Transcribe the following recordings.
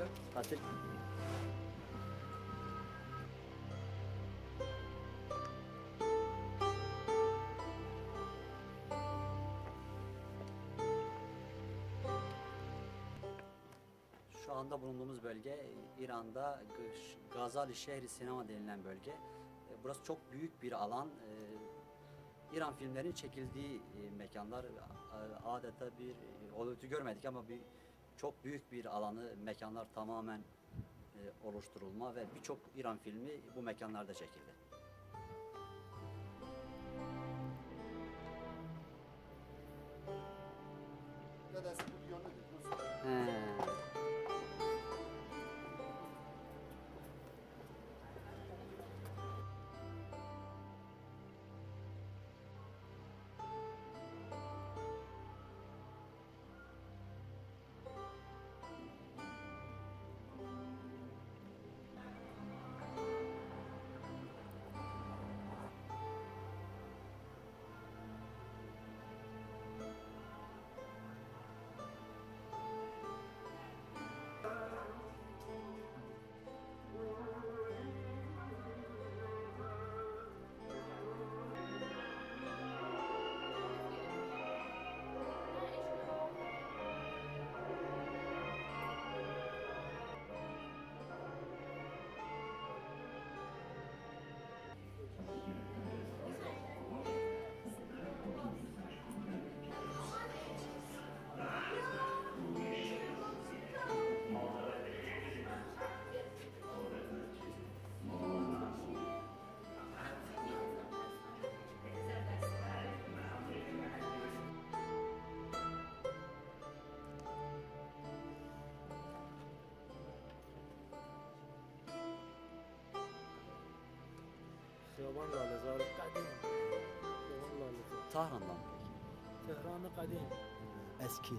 Öyle. Katil. Şu anda bulunduğumuz bölge İran'da Gazali şehri sinema denilen bölge. E, Burası çok büyük bir alan. E, İran filmlerinin çekildiği e, mekanlar adeta bir Hollywood'u görmedik ama bir çok büyük bir alanı mekanlar tamamen e, oluşturulma ve birçok İran filmi bu mekanlarda çekildi. Dedesi خیابان لاله‌زار قدیم خیابان لاله‌زار Tahran'dan mı peki? تهران قدیم Eski.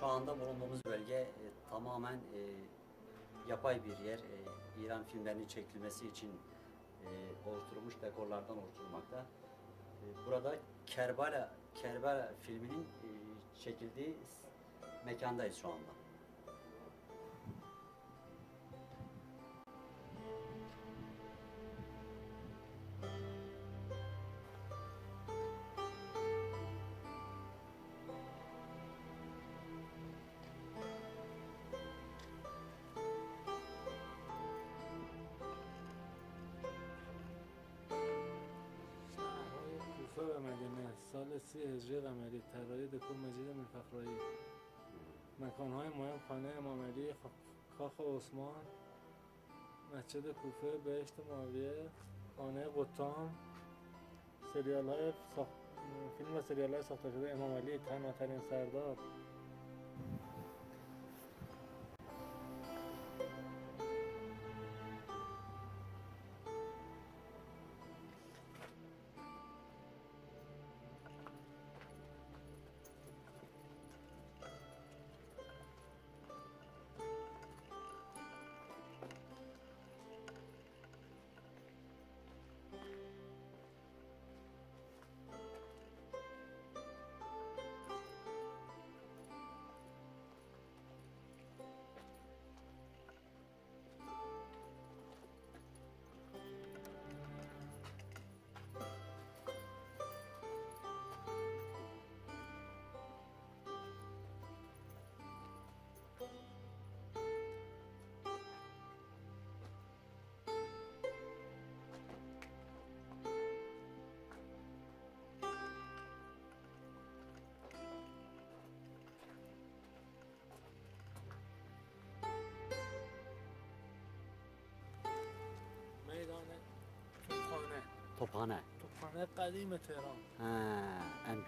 Şu anda bulunduğumuz bölge e, tamamen e, yapay bir yer. E, İran filmlerinin çekilmesi için e, oluşturulmuş dekorlardan oluşturulmakta. E, burada Kerbala Kerbala filminin e, çekildiği mekandayız şu anda. مدینه سال سی هجری قمری طراحی دکور مجید میرفخرایی مکانهای مهم خانه امام علی کاخ عثمان مسجد کوفه بهشت معاویه خانه قطام سریال های ساخت... فیلم و سریال های ساخته شده. امام علی تنها سردار. توپانه. توپانه قدیم تهران. ها ان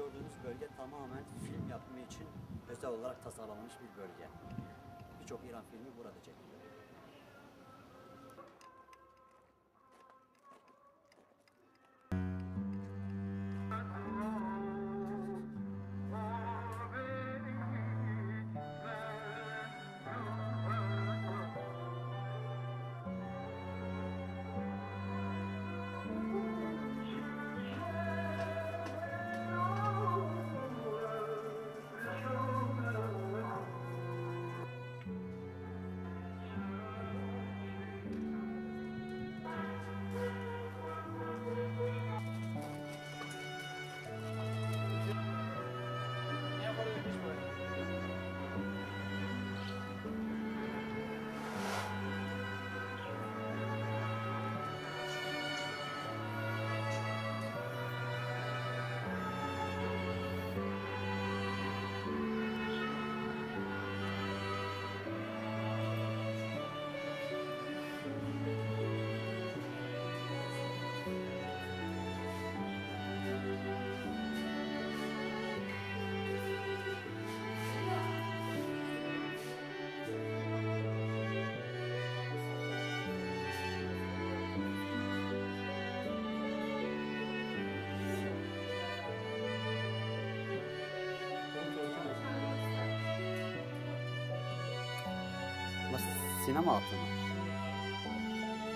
gördüğünüz bölge tamamen film yapımı için özel olarak tasarlanmış bir bölge. Birçok İran filmi burada çekiliyor. Sinema altı?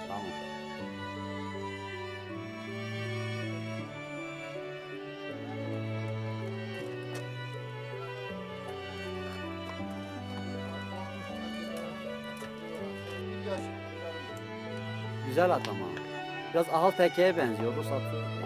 Tamam. Güzel at ama. Biraz ahal tekeye benziyor bu satı.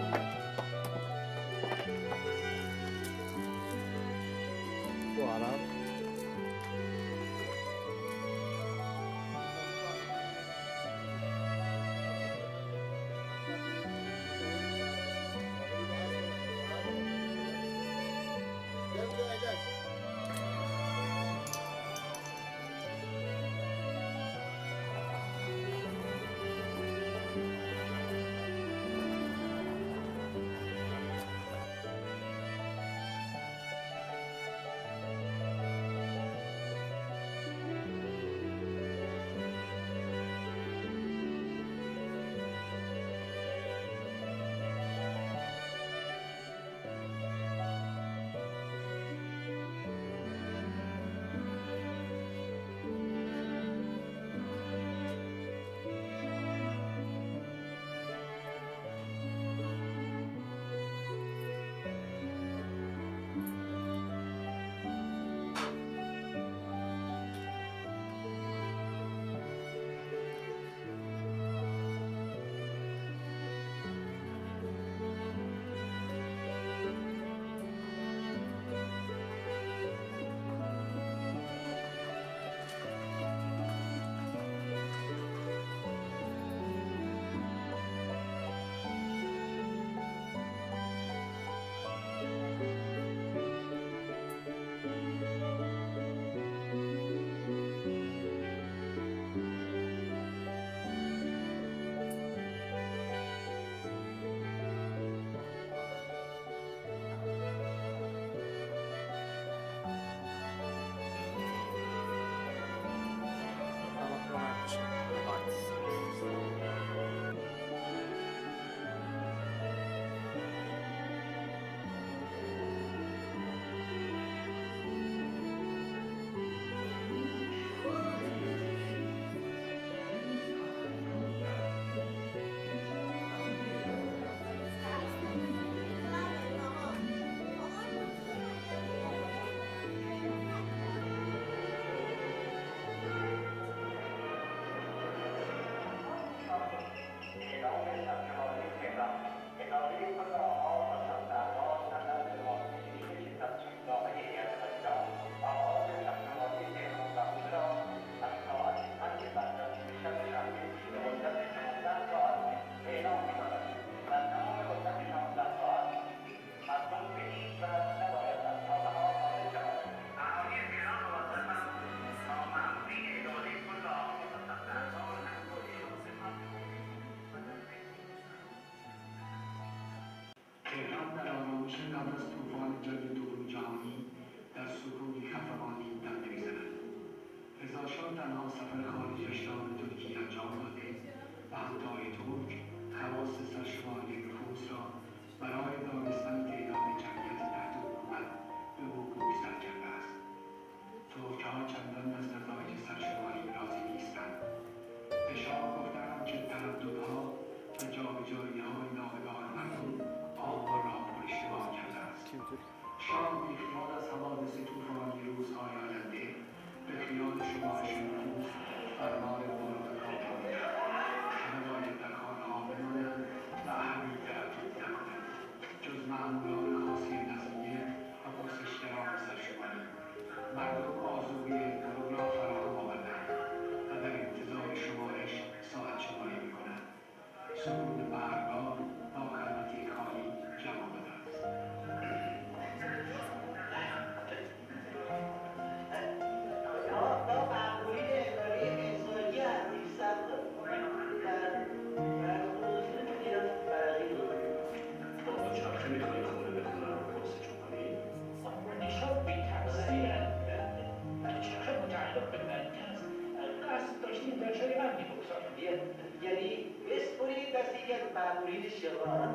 Thank you. چه قبل از طوفان جنگ دوم جهانی در سرودی خفقانی دم نمی‌زند رضاشاه تنها سفر خارجش را به ترکیه انجام داده و همتای ترک خواص سرشماری را Shema.